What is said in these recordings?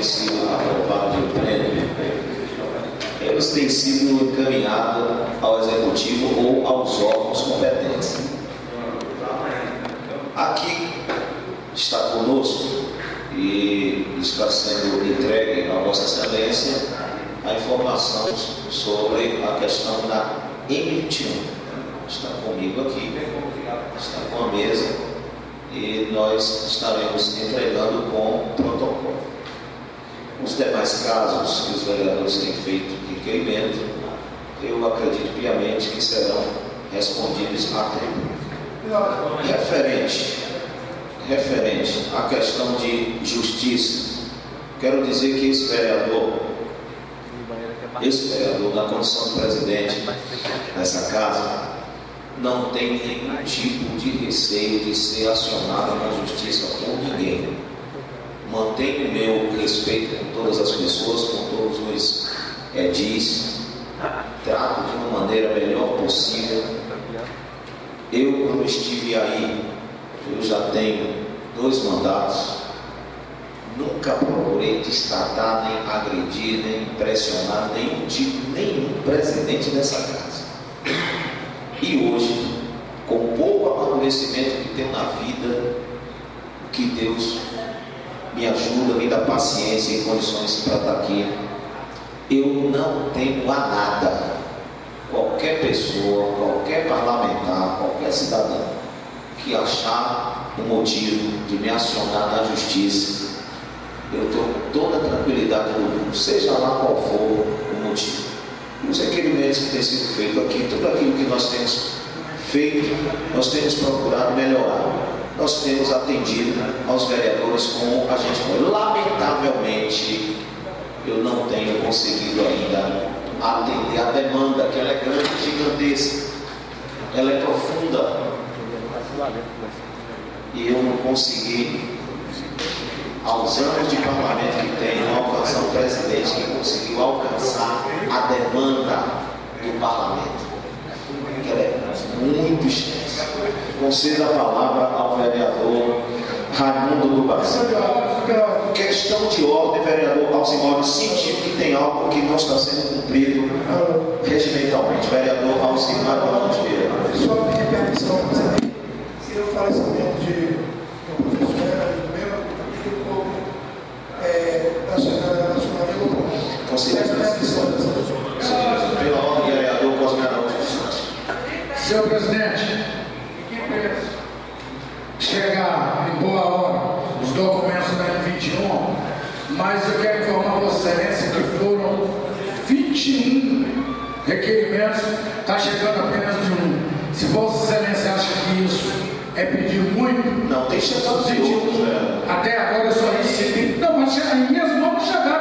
têm sido aprovados em pleno, eles têm sido encaminhados ao executivo ou aos órgãos competentes. Aqui está conosco e está sendo entregue a Vossa Excelência a informação sobre a questão da M21. Está comigo aqui, está com a mesa e nós estaremos entregando com protocolo. Demais casos que os vereadores têm feito requerimento, eu acredito piamente que serão respondidos a tempo. Referente, referente à questão de justiça, quero dizer que esse vereador, esse vereador da condição de presidente dessa casa, não tem nenhum tipo de receio de ser acionado na justiça por ninguém. Mantenho o meu respeito com todas as pessoas, com todos os edis, trato de uma maneira melhor possível. Eu, quando estive aí, eu já tenho dois mandatos, nunca procurei destratar, nem agredir, nem impressionar nenhum tipo, nenhum presidente dessa casa. E hoje, com pouco amadurecimento que tenho na vida, que Deus me ajuda, me dá paciência e condições para estar aqui, eu não tenho a nada. Qualquer pessoa, qualquer parlamentar, qualquer cidadão que achar um motivo de me acionar na justiça, eu estou com toda a tranquilidade do mundo, seja lá qual for o motivo os requerimentos que têm sido feitos aqui, tudo aquilo que nós temos feito, nós temos procurado melhorar. Nós temos atendido aos vereadores como a gente. Lamentavelmente, eu não tenho conseguido ainda atender a demanda, que ela é grande, gigantesca, ela é profunda. E eu não consegui aos anos de parlamento que tem, não alcançar o presidente que conseguiu alcançar a demanda do parlamento. Que ela é muito extensa. Concedo a palavra ao vereador Raimundo do Brasil. Questão de ordem, vereador Alcimóvel, sentiu que tem algo que não está sendo cumprido regimentalmente. Vereador Alcimóvel Ramos Vieira. Só pedir permissão, se eu falecimento de um professor da Assembleia Nacional de Lula. Pela ordem, vereador Cosme Araújo Senhor presidente, chegar em boa hora os documentos da M21, mas eu quero informar Vossa Excelência que foram 21 requerimentos, está chegando apenas de um. Se Vossa Excelência acha que isso é pedir muito. Não, tem chegado de outros, né? Até agora eu só recebi. Não, mas as minhas mãos chegaram.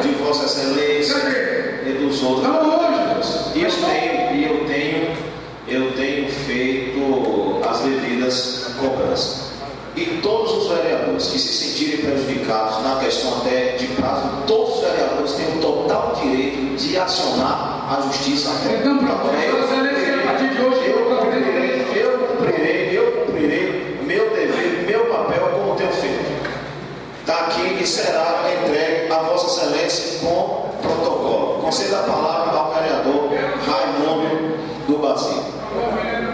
De Vossa Excelência Cadê? e dos outros. Não, hoje. E eu tenho, e eu tenho, eu tenho feito as devidas cobranças. E todos os vereadores que se sentirem prejudicados na questão até de prazo, todos os vereadores têm o total direito de acionar a justiça. Então, pronto, Vossa Excelência, a partir de hoje, eu cumprirei, eu cumprirei, eu cumprirei meu dever, meu papel como tenho feito. Está aqui e será entregue a Vossa Excelência com protocolo. Concedo a palavra ao vereador Raimundo do Basílio. Senhor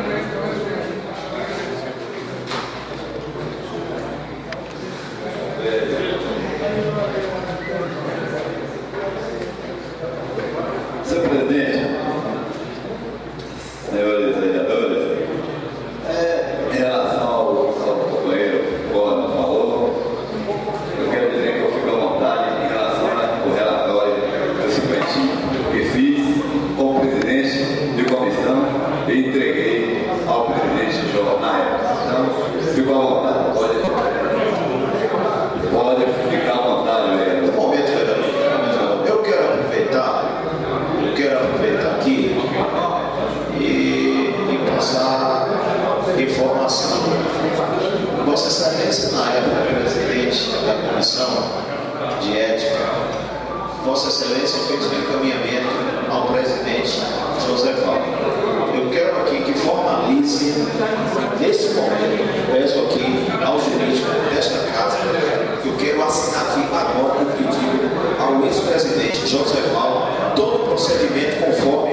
aqui agora pedindo ao ex-presidente José Paulo todo o procedimento conforme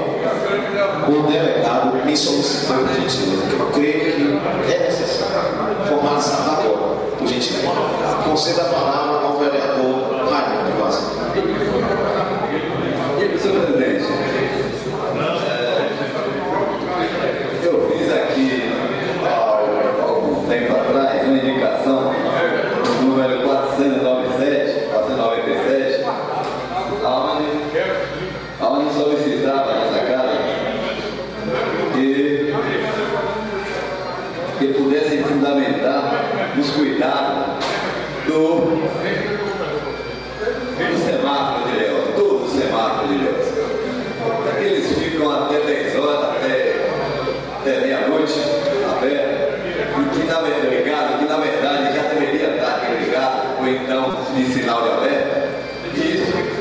o delegado me solicitou de que eu creio que é necessário formalizar agora. Por gentileza, conceda a palavra ao vereador Raimundo Vaz. De sinal de alerta. E isso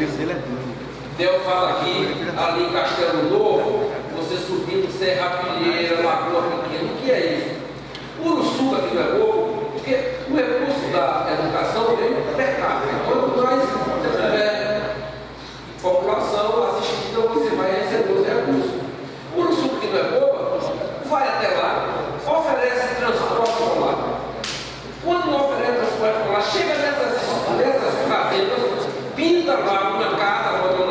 peso dele é fala aqui, ali em Castelo Novo, você subindo Serra Pilheira, Lagoa Pequena, o que é isso? Uruçu aqui não é novo, porque o recurso da educação vem per capita. Então, Quanto mais você tiver população assistida, você vai receber os recursos. Uruçu que não é boa, vai até lá, oferece transporte para lá. Quando não oferece transporte para lá, chega até muita casa, outra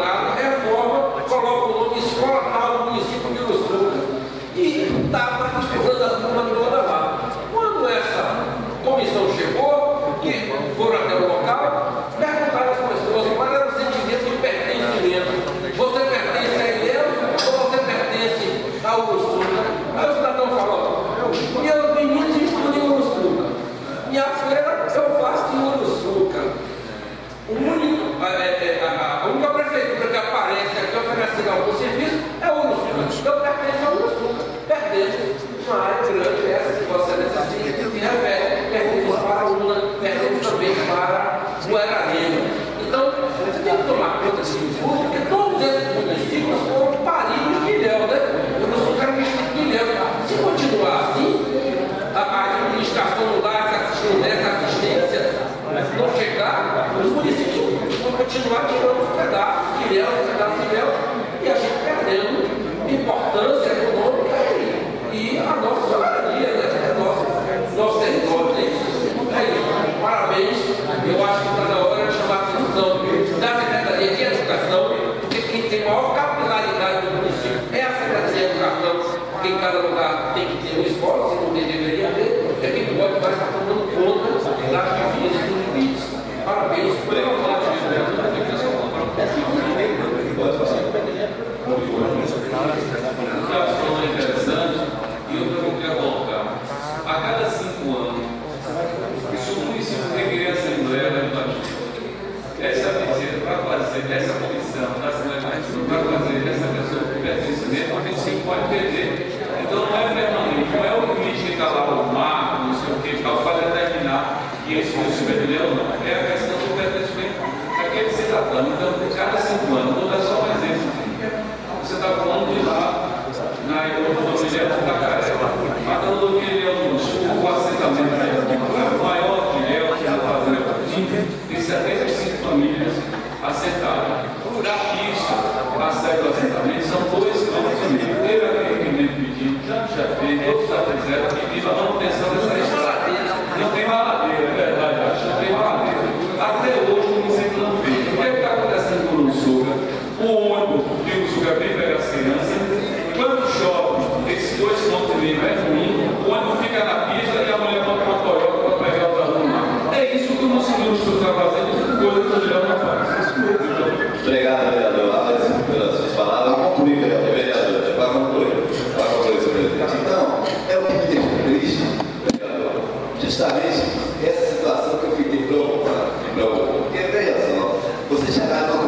tirou os pedaços, tirou os pedaços tratando. Então, cada cinco anos, vou dar só um exemplo. É, você está falando de lá, na Europa Familiar do Tacaré. A rodovia Guilherme do Sul, o assentamento da Ilhéu, o maior de Ilhéu, que está fazendo a Cotinha, tem 75 famílias assentadas. Por aqui, acesso ao assentamento, são dois quilômetros e meio. Teve aquele pedido, já, já fez, todos já fizeram, pedindo a manutenção dessa região. ချက်က